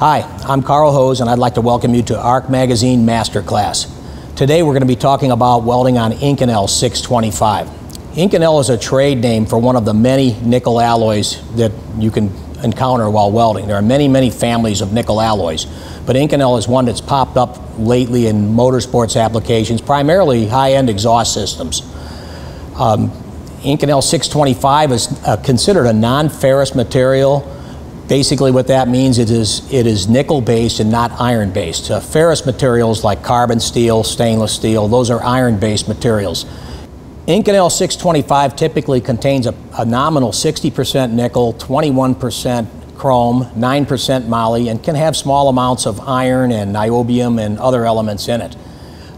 Hi, I'm Karl Hoes, and I'd like to welcome you to ARC Magazine Masterclass. Today we're going to be talking about welding on Inconel 625. Inconel is a trade name for one of the many nickel alloys that you can encounter while welding. There are many, many families of nickel alloys, but Inconel is one that's popped up lately in motorsports applications, primarily high-end exhaust systems. Um, Inconel 625 is uh, considered a non-ferrous material Basically what that means it is, it is nickel based and not iron based. Uh, ferrous materials like carbon steel, stainless steel, those are iron based materials. Inconel 625 typically contains a, a nominal 60% nickel, 21% chrome, 9% moly, and can have small amounts of iron and niobium and other elements in it.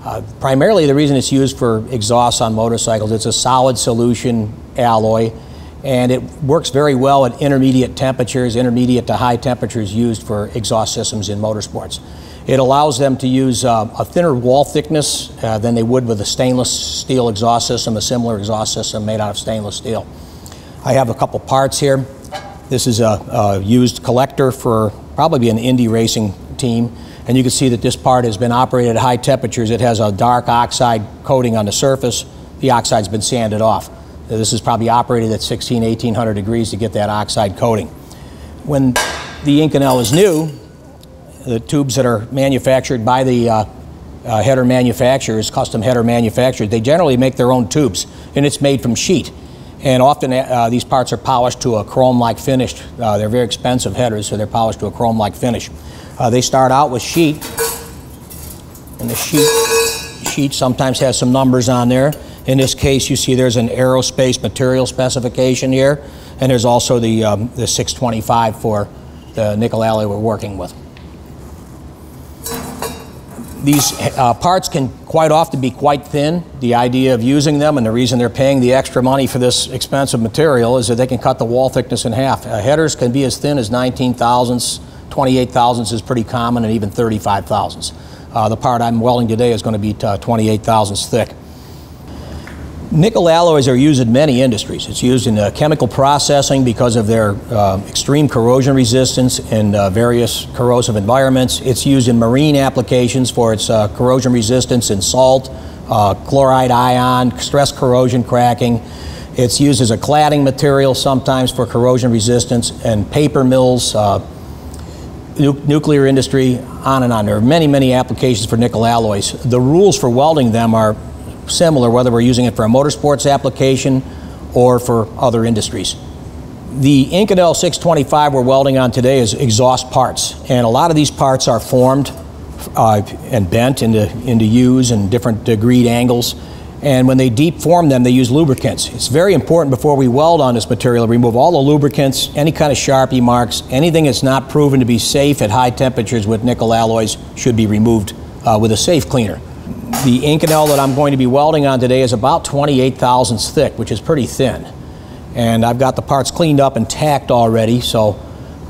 Uh, primarily the reason it's used for exhausts on motorcycles, it's a solid solution alloy and it works very well at intermediate temperatures, intermediate to high temperatures used for exhaust systems in motorsports. It allows them to use uh, a thinner wall thickness uh, than they would with a stainless steel exhaust system, a similar exhaust system made out of stainless steel. I have a couple parts here. This is a, a used collector for probably an Indy racing team. And you can see that this part has been operated at high temperatures. It has a dark oxide coating on the surface. The oxide's been sanded off. This is probably operated at 16, 1800 degrees to get that oxide coating. When the Inconel is new, the tubes that are manufactured by the uh, uh, header manufacturers, custom header manufacturers, they generally make their own tubes, and it's made from sheet. And often uh, these parts are polished to a chrome-like finish. Uh, they're very expensive headers, so they're polished to a chrome-like finish. Uh, they start out with sheet, and the sheet, sheet sometimes has some numbers on there. In this case, you see there's an aerospace material specification here, and there's also the, um, the 625 for the nickel alloy we're working with. These uh, parts can quite often be quite thin. The idea of using them and the reason they're paying the extra money for this expensive material is that they can cut the wall thickness in half. Uh, headers can be as thin as 19 thousandths, 28 thousandths is pretty common, and even 35 thousandths. Uh, the part I'm welding today is going to be uh, 28 thousandths thick. Nickel alloys are used in many industries. It's used in uh, chemical processing because of their uh, extreme corrosion resistance in uh, various corrosive environments. It's used in marine applications for its uh, corrosion resistance in salt, uh, chloride ion, stress corrosion cracking. It's used as a cladding material sometimes for corrosion resistance and paper mills, uh, nu nuclear industry, on and on. There are many, many applications for nickel alloys. The rules for welding them are similar whether we're using it for a motorsports application or for other industries. The Inconel 625 we're welding on today is exhaust parts, and a lot of these parts are formed uh, and bent into, into U's and different degreed angles. And when they deep form them, they use lubricants. It's very important before we weld on this material, remove all the lubricants, any kind of Sharpie marks, anything that's not proven to be safe at high temperatures with nickel alloys should be removed uh, with a safe cleaner. The Inconel that I'm going to be welding on today is about 28 thousandths thick, which is pretty thin. And I've got the parts cleaned up and tacked already, so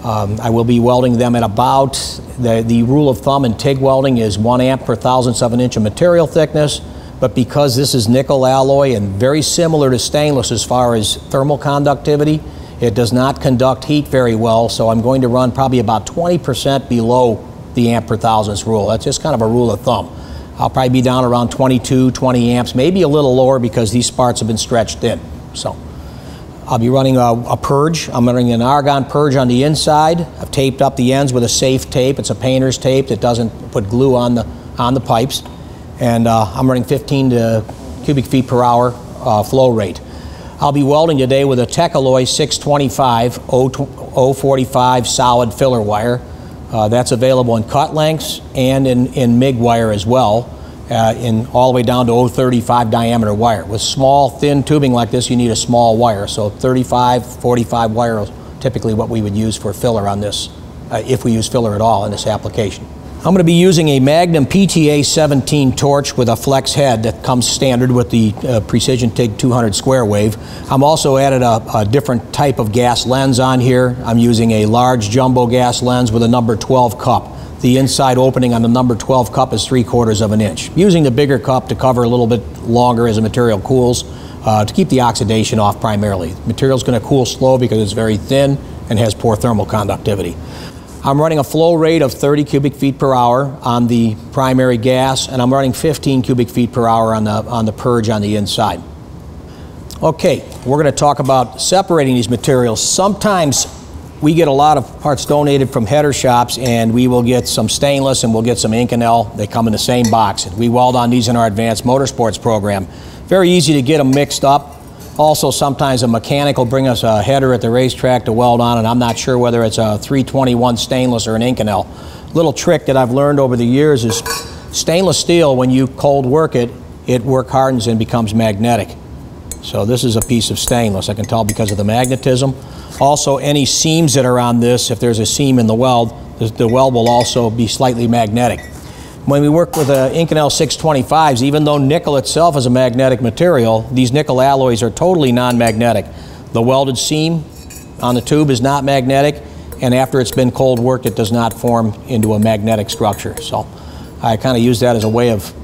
um, I will be welding them at about, the, the rule of thumb in TIG welding is one amp per thousandths of an inch of material thickness, but because this is nickel alloy and very similar to stainless as far as thermal conductivity, it does not conduct heat very well, so I'm going to run probably about 20% below the amp per thousandths rule. That's just kind of a rule of thumb. I'll probably be down around 22, 20 amps, maybe a little lower because these parts have been stretched thin. So I'll be running a, a, purge. I'm running an argon purge on the inside. I've taped up the ends with a safe tape. It's a painter's tape that doesn't put glue on the, on the pipes. And uh, I'm running 15 to cubic feet per hour uh, flow rate. I'll be welding today with a Techalloy 625 045 solid filler wire. Uh, that's available in cut lengths and in, in MIG wire as well, uh, in all the way down to 035 diameter wire. With small, thin tubing like this, you need a small wire. So 35, 45 wire is typically what we would use for filler on this, uh, if we use filler at all in this application. I'm going to be using a Magnum PTA 17 torch with a flex head that comes standard with the uh, Precision TIG 200 square wave. I'm also added a, a, different type of gas lens on here. I'm using a large jumbo gas lens with a number 12 cup. The inside opening on the number 12 cup is three quarters of an inch. Using the bigger cup to cover a little bit longer as the material cools uh, to keep the oxidation off primarily. The material is going to cool slow because it's very thin and has poor thermal conductivity. I'm running a flow rate of 30 cubic feet per hour on the primary gas, and I'm running 15 cubic feet per hour on the, on the purge on the inside. Okay, we're going to talk about separating these materials. Sometimes we get a lot of parts donated from header shops, and we will get some stainless and we'll get some Inconel. They come in the same box. We weld on these in our advanced motorsports program. Very easy to get them mixed up. Also, sometimes a mechanic will bring us a header at the racetrack to weld on, and I'm not sure whether it's a 321 stainless or an Inconel. Little trick that I've learned over the years is stainless steel, when you cold work it, it work hardens and becomes magnetic. So this is a piece of stainless. I can tell because of the magnetism. Also, any seams that are on this, if there's a seam in the weld, the, the weld will also be slightly magnetic. When we work with uh, Inconel 625s, even though nickel itself is a magnetic material, these nickel alloys are totally non-magnetic. The welded seam on the tube is not magnetic, and after it's been cold worked, it does not form into a magnetic structure. So I kind of use that as a way of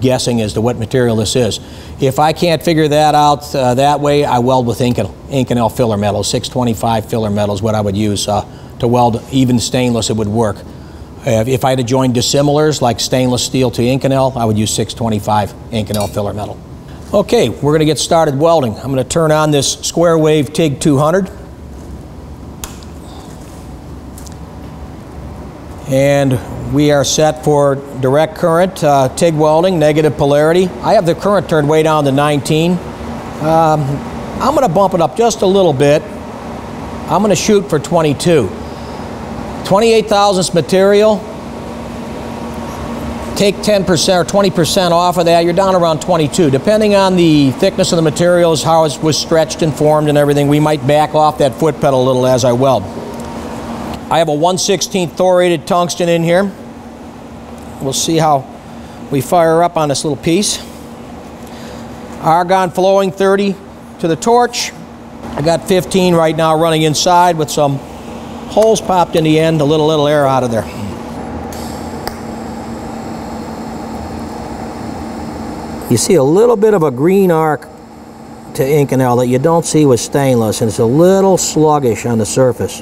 guessing as to what material this is. If I can't figure that out uh, that way, I weld with Inconel, filler metal. 625 filler metal is what I would use uh, to weld even stainless, it would work. If I had to join dissimilars like stainless steel to Inconel, I would use 625 Inconel filler metal. Okay, we're going to get started welding. I'm going to turn on this square wave TIG 200. And we are set for direct current uh, TIG welding, negative polarity. I have the current turned way down to 19. Um, I'm going to bump it up just a little bit. I'm going to shoot for 22. 28 thousandths material, take 10% or 20% off of that, you're down around 22. Depending on the thickness of the materials, how it was stretched and formed and everything, we might back off that foot pedal a little as I weld. I have a 1 16 thoriated tungsten in here. We'll see how we fire up on this little piece. Argon flowing 30 to the torch. I got 15 right now running inside with some holes popped in the end to let a little air out of there. You see a little bit of a green arc to Inconel that you don't see with stainless, and it's a little sluggish on the surface.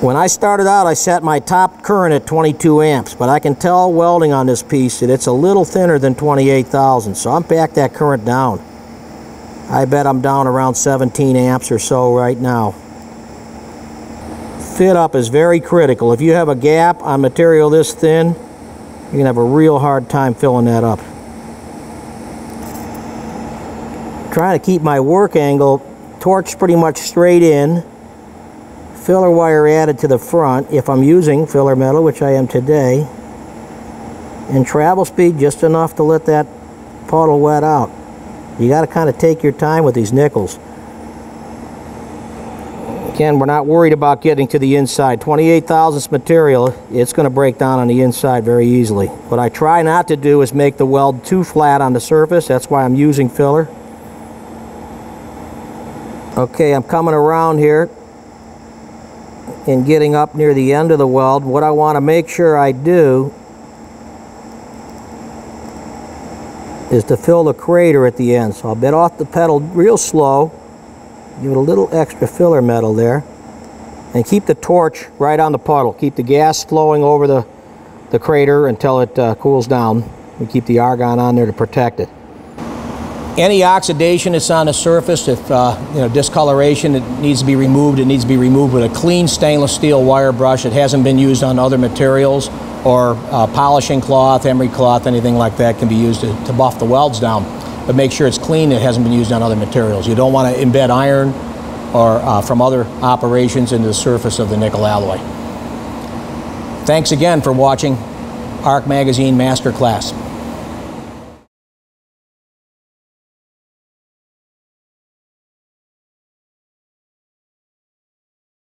When I started out, I set my top current at 22 amps, but I can tell welding on this piece that it's a little thinner than 28,000, so I'm back that current down. I bet I'm down around 17 amps or so right now. Fit up is very critical. If you have a gap on material this thin, you're to have a real hard time filling that up. Trying to keep my work angle torch pretty much straight in. Filler wire added to the front if I'm using filler metal, which I am today. And travel speed just enough to let that puddle wet out. You got to kind of take your time with these nickels. Again, we're not worried about getting to the inside. 28 thousandths material, it's going to break down on the inside very easily. What I try not to do is make the weld too flat on the surface. That's why I'm using filler. Okay, I'm coming around here and getting up near the end of the weld. What I want to make sure I do is to fill the crater at the end. So I'll bit off the pedal real slow, give it a little extra filler metal there, and keep the torch right on the puddle. Keep the gas flowing over the, the crater until it uh, cools down. We keep the argon on there to protect it. Any oxidation that's on the surface, if uh, you know discoloration, it needs to be removed. It needs to be removed with a clean stainless steel wire brush. It hasn't been used on other materials or uh, polishing cloth, emery cloth, anything like that can be used to, to buff the welds down. But make sure it's clean, it hasn't been used on other materials. You don't want to embed iron or uh, from other operations into the surface of the nickel alloy. Thanks again for watching ARC Magazine Masterclass.